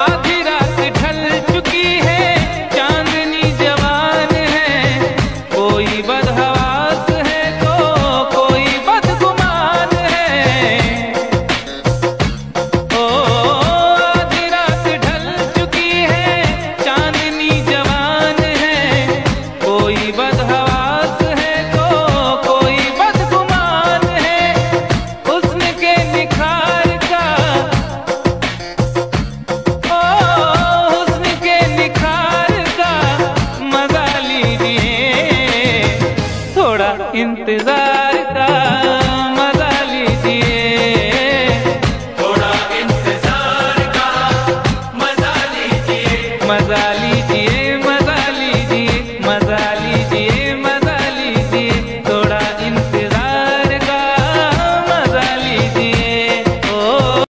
Adiós. इंतज़ार का मज़ा लीजिए। थोड़ा इंतज़ार का मज़ा लीजिए। मज़ा लीजिए।